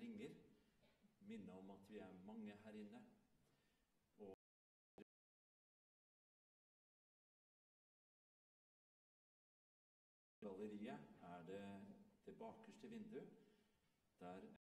ringer, minne om at vi er mange her inne. Galleriet er det det bakerste vinduet. Der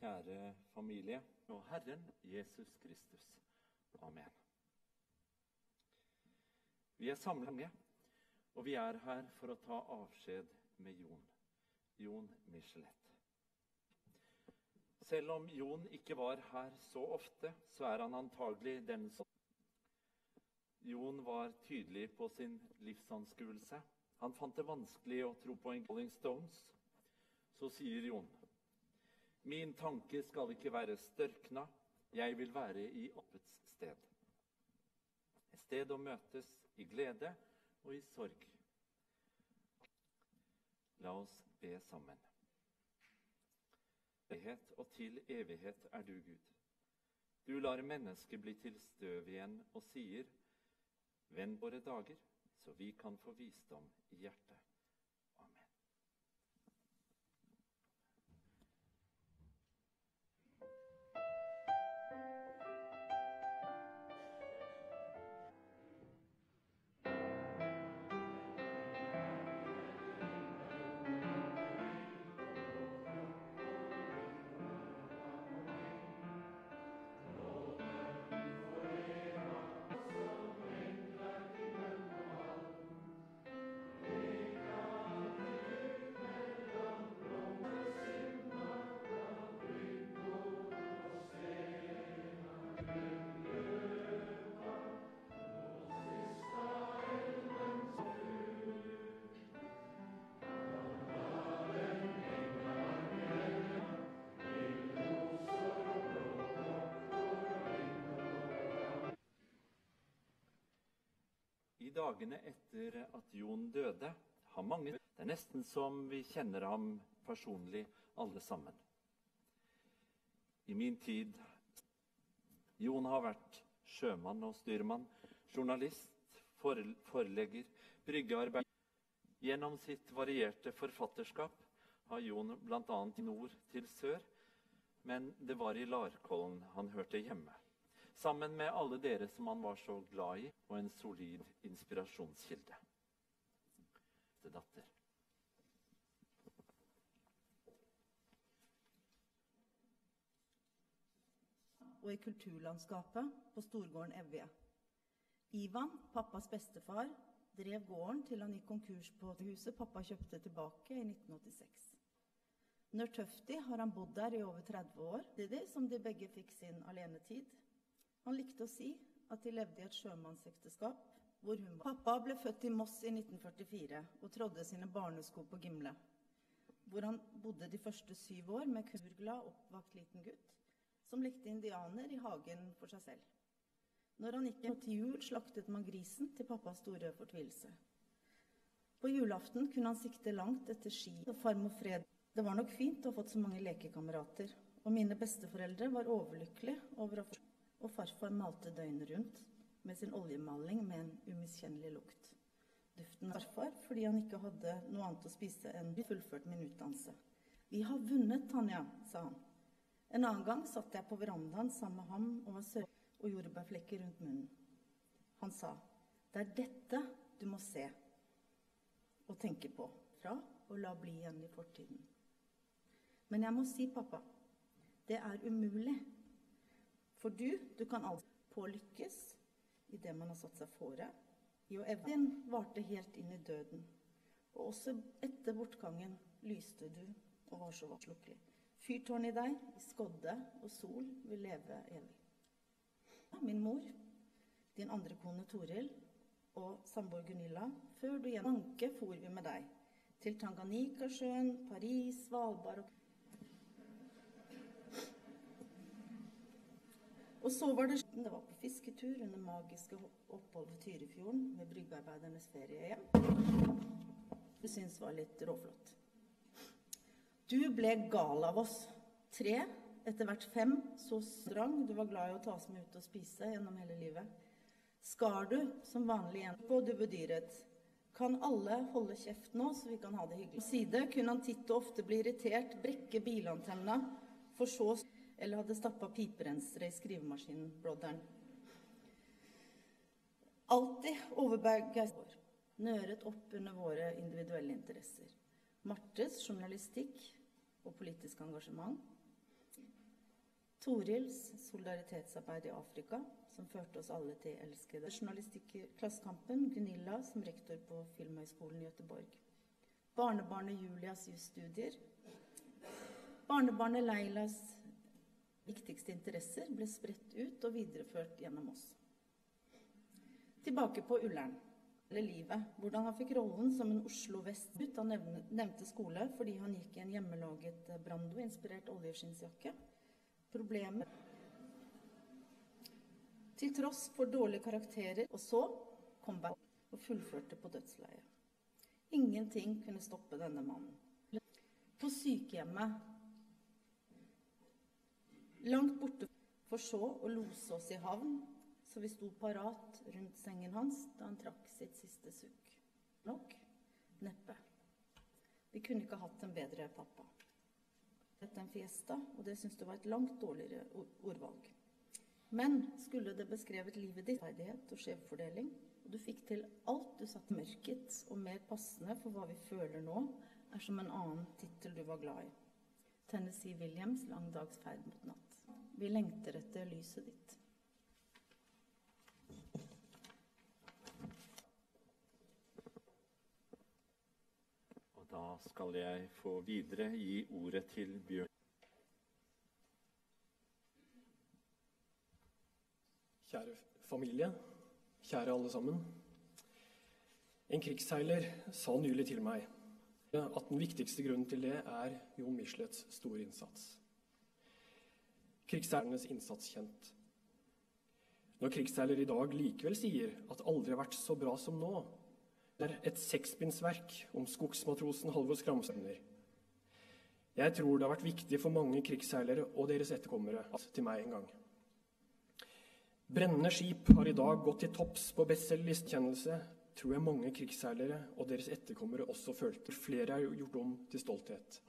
Kjære familie og Herren Jesus Kristus. Amen. Vi er samlet, og vi er her for å ta avskjed med Jon. Jon Michelet. Selv om Jon ikke var her så ofte, så er han antagelig den som Jon var tydelig på sin livsanskuelse. Han fant det vanskelig å tro på en Rolling Stones. Så sier Jon Min tanke skal ikke være størkna, jeg vil være i oppets sted. Et sted å møtes i glede og i sorg. La oss be sammen. Evighet og til evighet er du, Gud. Du lar mennesket bli til støv igjen og sier, vend våre dager, så vi kan få visdom i hjertet. I dagene etter at Jon døde, har mange Det er nesten som vi kjenner ham personlig, alle sammen. I min tid Jon har vært sjømann og styrmann, journalist, forelegger, bryggearbeider. Gjennom sitt varierte forfatterskap har Jon bl.a. nord til sør, men det var i Larkollen han hørte hjemme. Sammen med alle dere som han var så glad i, og en solid inspirasjonskilde. Til Datter. Og i kulturlandskapet på storgården Evje. Ivan, pappas bestefar, drev gården til han gikk konkurs på huset pappa kjøpte tilbake i 1986. Nørtøfti har han bodd der i over 30 år, som de begge fikk sin alenetid. Han likte å si at de levde i et sjømannsekteskap hvor hun var. Pappa ble født i Moss i 1944 og trådde sine barnesko på Gimle, hvor han bodde de første syv år med kurglad, oppvakt liten gutt som lekte indianer i hagen for seg selv. Når han gikk til jul, slaktet man grisen til pappas store fortvilelse. På julaften kunne han sikte langt etter ski og farm og Fred. Det var nok fint å ha fått så mange lekekamerater, og mine besteforeldre var overlykkelige over å få Og farfar malte døgnet rundt med sin oljemaling med en umiskjennelig lukt. Duften farfar fordi han ikke hadde noe annet å spise enn fullført min utdannelse. Vi har vunnet, Tanja, sa han. En annen gang satt jeg på verandaen sammen med ham og var sør og jordbærflekker rundt munnen. Han sa, 'Det er dette du må se og tenke på fra og la bli igjen i fortiden.' Men jeg må si, pappa, det er umulig. For du, du kan altså pålykkes i det man har satt seg fore. I og evnen din varte helt inn i døden. Og også etter bortgangen lyste du og var så slukkelig. Fyrtårn i deg, i skodde og sol, vil leve evig min mor, din andre kone Toril og samboer Gunilla, før du gjennom Anke for vi med deg. Til Tanganikasjøen, Paris, Svalbard og Og så var det Det var på fisketur under magiske opphold ved Tyrifjorden med bryggearbeidernes feriehjem. Du syns var litt råflott. Du ble gal av oss. Tre etter hvert fem, så strang du var glad i å ta oss med ut og spise gjennom hele livet. Skar du som vanlig igjen på du bedyret. Kan alle holde kjeft nå, så vi kan ha det hyggelig? På side kunne han titt og ofte bli irritert, brekke bilantenna, for så Eller hadde stappa piperensere i skrivemaskinen, blodderen. Alltid overbegeistret. Nøret opp under våre individuelle interesser. Martes journalistikk og politisk engasjement. Torils solidaritetsarbeid i Afrika, som førte oss alle til elskede journalistikk i Klassekampen, Gunilla som rektor på Filmhøgskolen i Gøteborg. Barnebarnet Julias jusstudier. Barnebarnet Leilas viktigste interesser ble spredt ut og videreført gjennom oss. Tilbake på Ullern. Eller livet. Hvordan han fikk rollen som en Oslo Vest-gutt. Han nevnte skole fordi han gikk i en hjemmelaget Brando-inspirert oljeskinnsjakke problemer. Til tross for dårlige karakterer. Og så kom back og fullførte på dødsleiet. Ingenting kunne stoppe denne mannen. På sykehjemmet langt borte, for så å lose oss i havn, så vi sto parat rundt sengen hans da han trakk sitt siste sukk. Nok? Neppe. Vi kunne ikke hatt en bedre pappa en fiesta, og det syns du var et langt dårligere ordvalg. Men skulle det beskrevet livet ditt, ferdighet og skjevfordeling, og du fikk til alt du satt mørket og mer passende for hva vi føler nå, er som en annen tittel du var glad i. Tennessee Williams' 'Lang dags ferd mot natt'. Vi lengter etter lyset ditt. Og Da skal jeg få videre gi ordet til Bjørn. Kjære familie, kjære alle sammen. En krigsseiler sa nylig til meg at den viktigste grunnen til det er Jon Michelets store innsats. Krigsseilernes innsats kjent. Når krigsseiler i dag likevel sier at det aldri har vært så bra som nå, er et sekspinnsverk om skogsmatrosen Halvor Skramsevner. Jeg tror det har vært viktig for mange krigsseilere og deres etterkommere til meg en gang. Brennende skip har i dag gått til topps på bestselgerlistekjennelse, tror jeg mange krigsseilere og deres etterkommere også følte. Flere er gjort om til stolthet.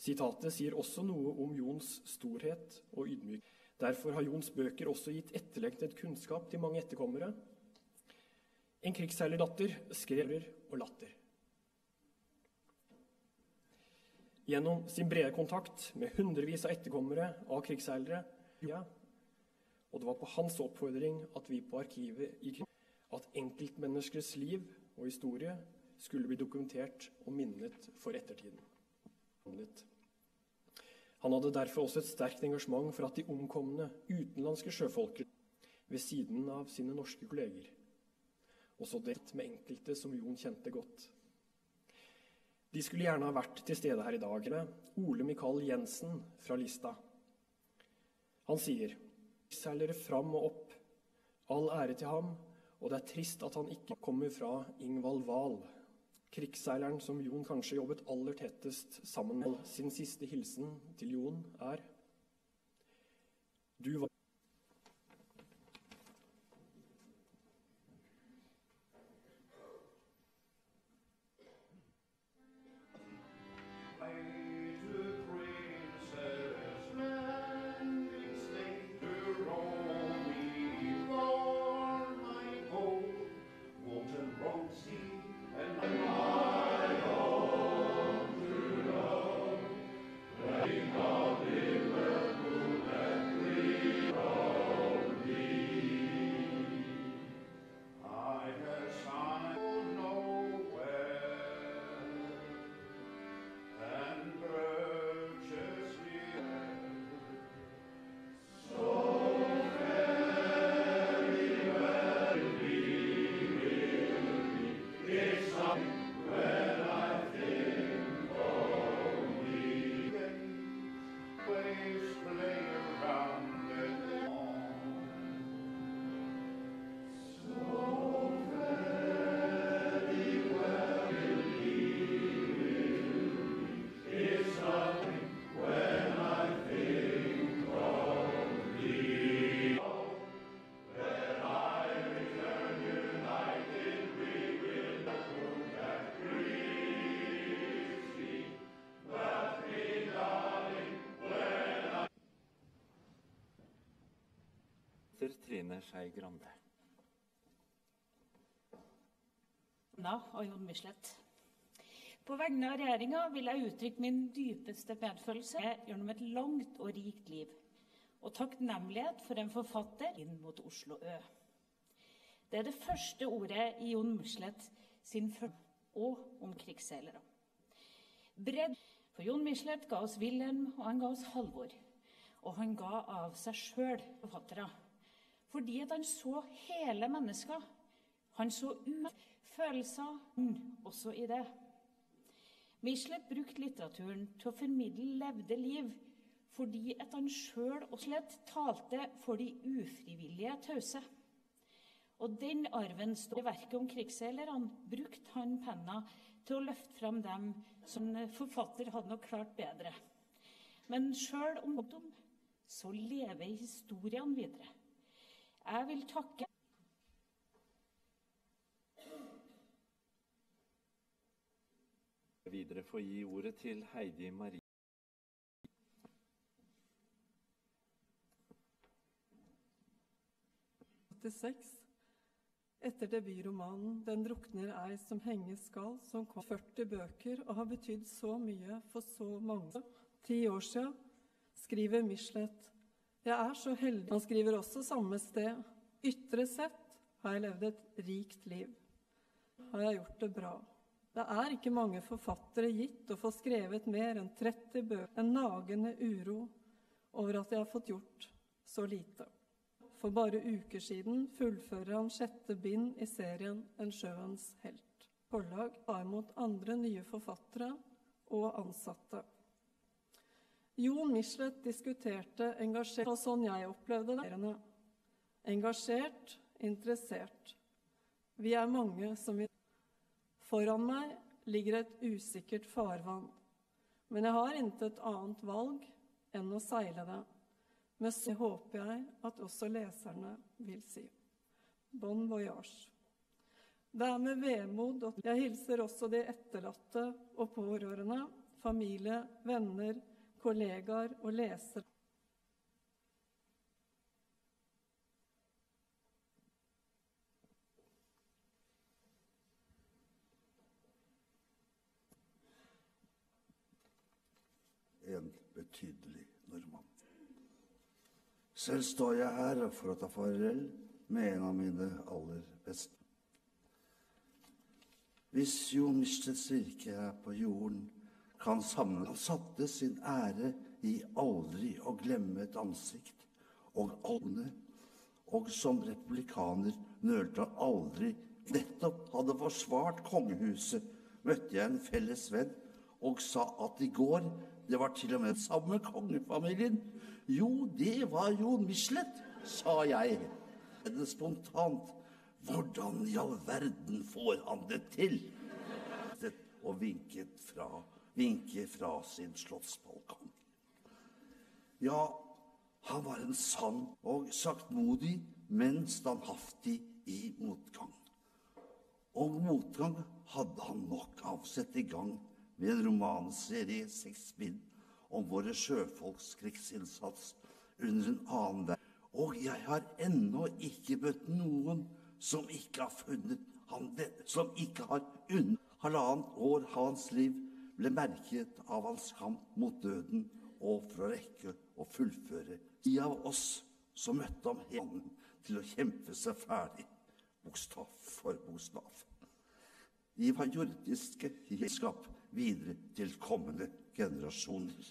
Sitatet sier også noe om Jons storhet og ydmykhet. Derfor har Jons bøker også gitt etterlengtet kunnskap til mange etterkommere. En krigsseilerdatter skrever og latter. Gjennom sin brede kontakt med hundrevis av etterkommere av krigsseilere og det var på hans oppfordring at vi på Arkivet i krig, at enkeltmenneskers liv og historie skulle bli dokumentert og minnet for ettertiden. Han hadde derfor også et sterkt engasjement for at de omkomne utenlandske sjøfolket ved siden av sine norske kolleger. Også det med enkelte som Jon kjente godt. De skulle gjerne ha vært til stede her i dag. med Ole Mikael Jensen fra Lista. Han sier seilere fram og opp. All ære til ham, og det er trist at han ikke kommer fra Ingvald Wahl, krigsseileren som Jon kanskje jobbet aller tettest sammen med. Sin siste hilsen til Jon er Du var Trine Skei Grande. og Jon Michelet. På vegne av regjeringa vil jeg uttrykke min dypeste medfølelse gjennom et langt og rikt liv, og takknemlighet for en forfatter inn mot Oslo Ø. Det er det første ordet i Jon Michelet sin og om krigsseilere. Bredd For Jon Michelet ga oss Wilhelm, og han ga oss Halvor. Og han ga av seg sjøl forfattere. Fordi han så hele mennesker. Han så følelser også i det. Michelet brukte litteraturen til å formidle levde liv fordi at han sjøl slett talte for de ufrivillige tause. Og den arven står i verket om krigsseilerne. Brukte han penna til å løfte fram dem som forfatter hadde nok klart bedre. Men sjøl om dem, så lever historiene videre. Jeg vil takke Videre få gi ordet til Heidi Marie. Etter debutromanen 'Den drukner ei som henge skal', som kom 40 bøker og har betydd så mye for så mange. Ti år siden skriver Michelet jeg er så heldig. Han skriver også samme sted. Ytre sett har jeg levd et rikt liv. Har jeg gjort det bra. Det er ikke mange forfattere gitt å få skrevet mer enn 30 bøker. En nagende uro over at jeg har fått gjort så lite. For bare uker siden fullfører han sjette bind i serien En sjøens helt. Forlag tar imot andre nye forfattere og ansatte. Jon Michelet diskuterte engasjert, og sånn jeg opplevde det. Engasjert, interessert. Vi er mange som vil Foran meg ligger et usikkert farvann, men jeg har intet annet valg enn å seile det. Men så håper jeg at også leserne vil si. Bon voyage. Det er med vemod at jeg hilser også de etterlatte og pårørende, familie, venner, kollegaer og lesere. En betydelig nordmann. Selv står jeg her for å ta farvel med en av mine aller beste. Hvis Jo mistets virke er på jorden kan samle Han satte sin ære i aldri å glemme et ansikt og alne, og som republikaner nølte aldri nettopp hadde forsvart kongehuset, møtte jeg en felles venn og sa at i går det var til og med samme kongefamilien. Jo, det var Jon Michelet, sa jeg. Det spontant. Hvordan i all verden får han det til? Og vinket fra, vinket fra sin slottsbalkong. Ja, han var en sann og saktmodig, men standhaftig i motgang. Og motgang hadde han nok av sette i gang med en romanserie seks bind om våre sjøfolks krigsinnsats under en annen verden. Og jeg har ennå ikke møtt noen som ikke har funnet han denne, som ikke har unnet halvannet år hans liv ble merket av hans kamp mot døden og for å rekke å fullføre. De av oss som møtte ham hele til å kjempe seg ferdig, bokstav for bokstav. De var jordiske redskap videre til kommende generasjoner.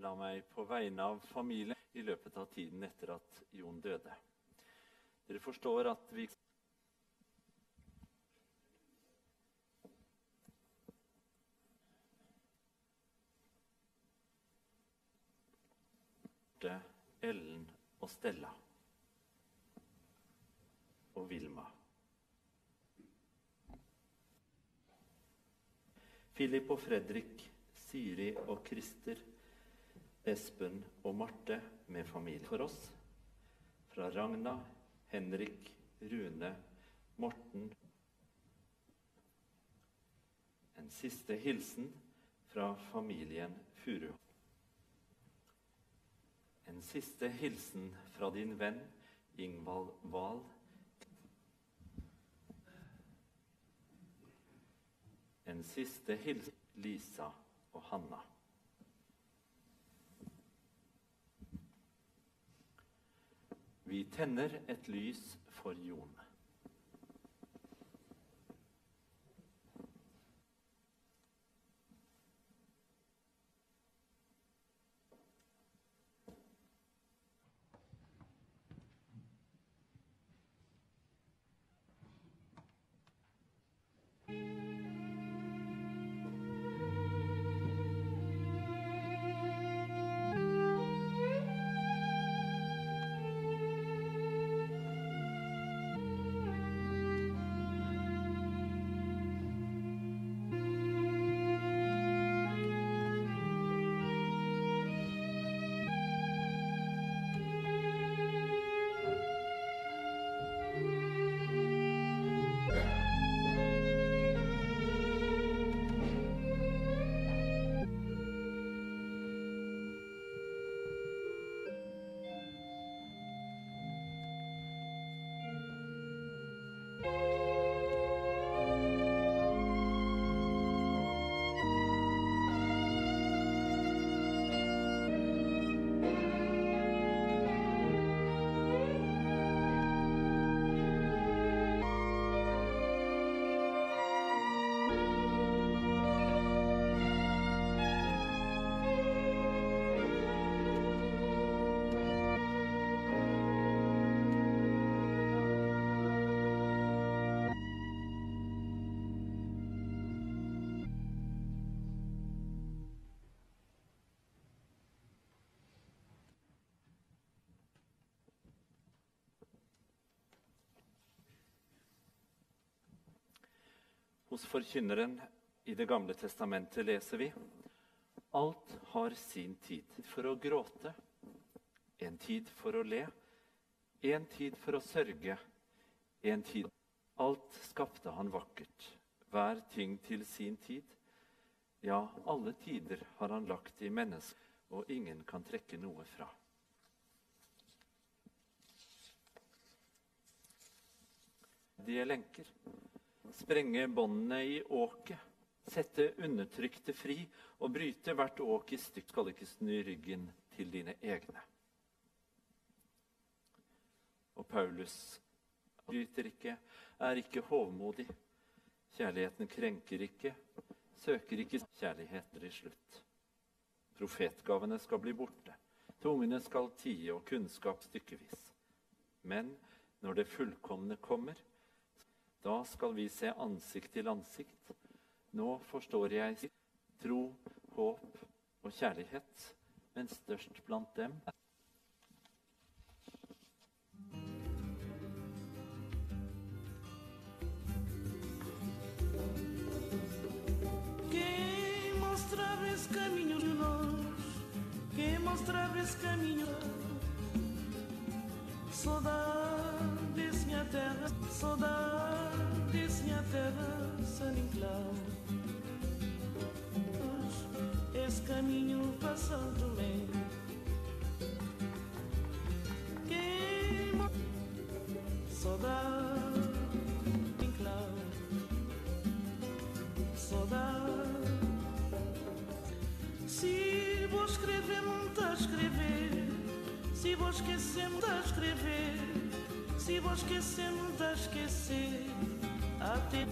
La meg på vegne av familien i løpet av tiden etter at Jon døde. Dere forstår at vi Ellen og Stella og Vilma. Philip og Fredrik, Siri og Christer, Espen og Marte med familie for oss. Fra Ragna, Henrik, Rune, Morten. En siste hilsen fra familien Furu. En siste hilsen fra din venn Ingvald Wahl. En siste hilsen Lisa og Hanna. Vi tenner et lys for Jon. Hos forkynneren I Det gamle testamentet leser vi alt har sin tid. For å gråte, en tid for å le, en tid for å sørge, en tid Alt skapte han vakkert, hver ting til sin tid. Ja, alle tider har han lagt i mennesket, og ingen kan trekke noe fra. De lenker. Sprenge båndene i åket. Sette undertrykte fri og bryte hvert åk i stykker. Skal ikke snu ryggen til dine egne. Og Paulus bryter ikke, er ikke hovmodig. Kjærligheten krenker ikke, søker ikke kjærlighet i slutt. Profetgavene skal bli borte. Tungene skal tie og kunnskap stykkevis. Men når det fullkomne kommer, da skal vi se ansikt til ansikt. Nå forstår jeg tro, håp og kjærlighet, men størst blant dem? Quem mostrava esse caminho? Saudade, minha terra, saudade, minha terra, San Inclau. Esse caminho passando bem. Quem mo- Saudade, Inclau. Saudade. Se vou escrever, está a escrever. Se vou esquecer, está a escrever. Se vou esquecer, não está a esquecer. Até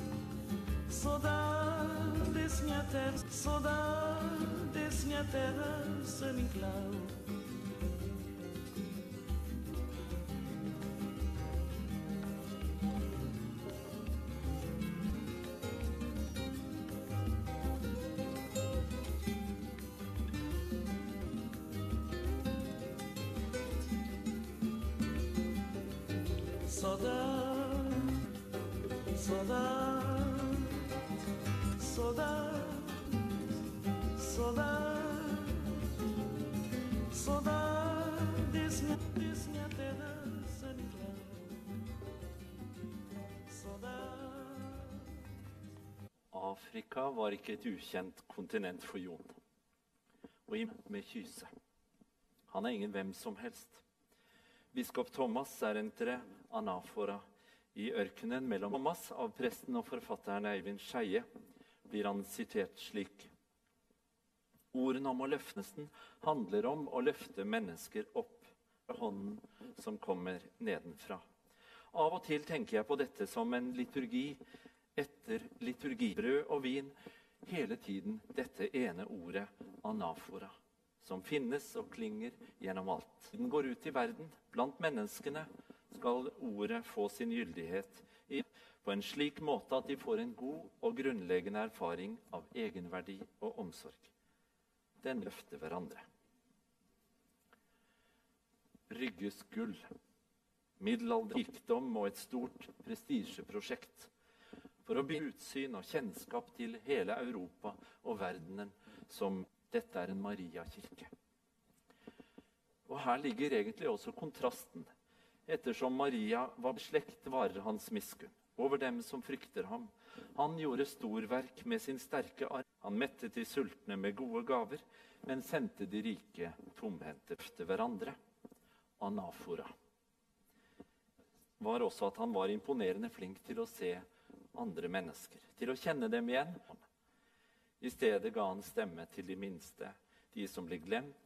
saudade desse minha terra, saudade desse minha terra, San Nicolau. Afrika var ikke et ukjent kontinent for Jon. Og i med Kyse. Han er ingen hvem som helst. Biskop Thomas er entre anafora i ørkenen mellom Thomas av presten og forfatteren Eivind Skeie blir han sitert slik. Ordene om å løftesten handler om å løfte mennesker opp ved hånden som kommer nedenfra. Av og til tenker jeg på dette som en liturgi etter liturgi. Brød og vin, hele tiden dette ene ordet anafora, som finnes og klinger gjennom alt. Den går ut i verden. Blant menneskene skal ordet få sin gyldighet i, på en slik måte at de får en god og grunnleggende erfaring av egenverdi og omsorg. Den løfter hverandre. Rygges gull. Middelalder rikdom og et stort prestisjeprosjekt for å bygge utsyn og kjennskap til hele Europa og verdenen som dette er en Mariakirke. Og her ligger egentlig også kontrasten. Ettersom Maria var slekt, varer hans miskunn over dem som frykter ham. Han gjorde storverk med sin sterke arm. Han mettet de sultne med gode gaver, men sendte de rike tomhendte til hverandre. Anafora var også at han var imponerende flink til å se andre mennesker, til å kjenne dem igjen. I stedet ga han stemme til de minste, de som ble glemt,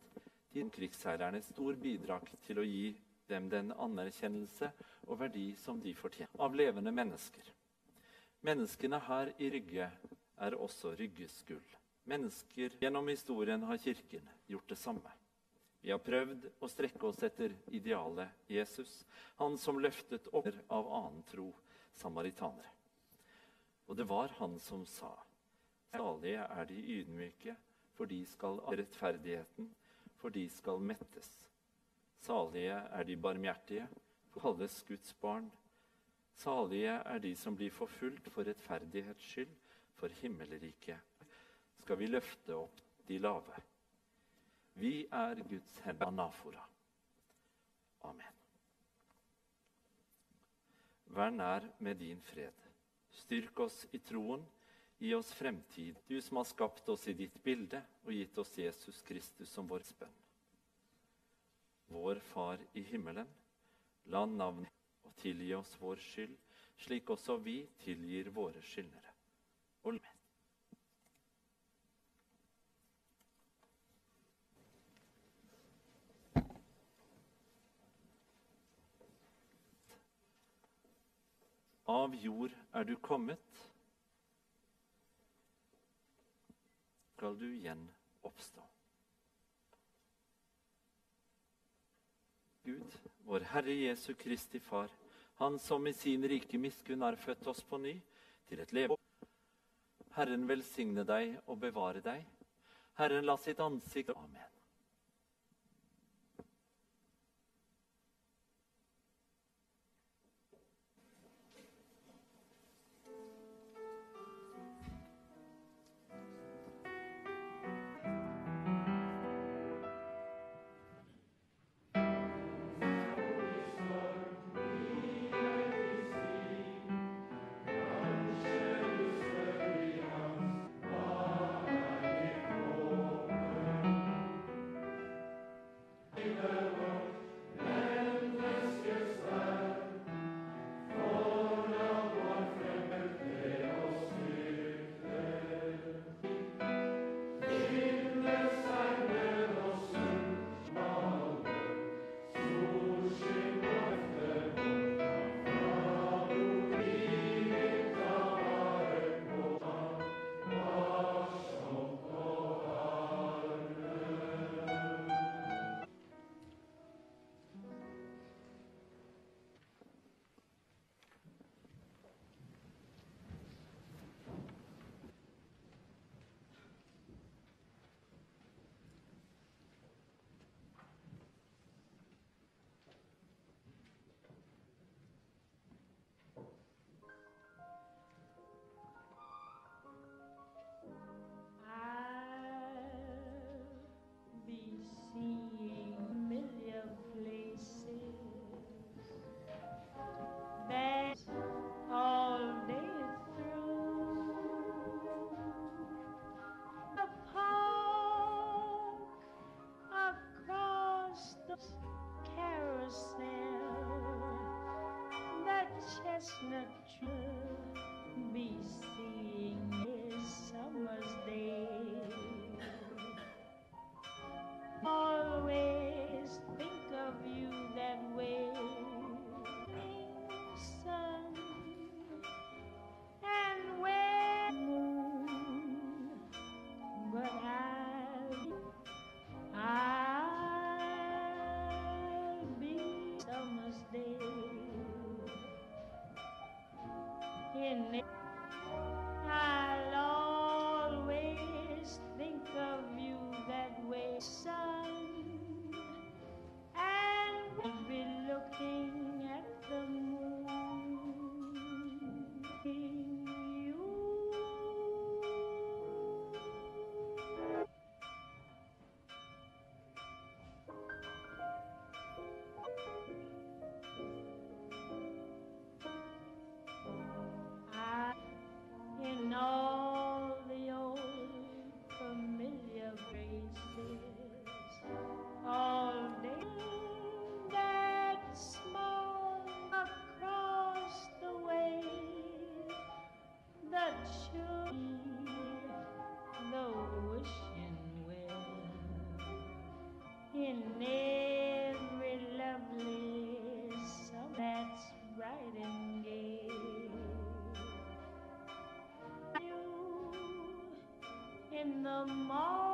de krigsseilerne stor bidrag til å gi dem den anerkjennelse og verdi som de fortjener, av levende mennesker. Menneskene her i Rygge er også Rygges gull. Mennesker gjennom historien har Kirken gjort det samme. Vi har prøvd å strekke oss etter idealet Jesus, han som løftet opp av annen tro samaritanere. Og det var han som sa, salige er de ydmyke, for de skal av rettferdigheten, for de skal mettes. Salige er de barmhjertige, kalles Guds barn. Salige er de som blir forfulgt for rettferdighets skyld, for himmelriket skal vi løfte opp de lave. Vi er Guds hender anafora. Amen. Vær nær med din fred. Styrk oss i troen. Gi oss fremtid, du som har skapt oss i ditt bilde og gitt oss Jesus Kristus som vår bønn. Vår Far i himmelen. La navnet og tilgi oss vår skyld, slik også vi tilgir våre skyldnere. Og. Av jord er du kommet, skal du igjen oppstå. Gud, vår Herre Jesu Kristi Far, Han som i sin rike miskunn har født oss på ny til et leve. Herren velsigne deg og bevare deg. Herren la sitt ansikt Amen. Carousel. That chestnut tree என்னை in the morning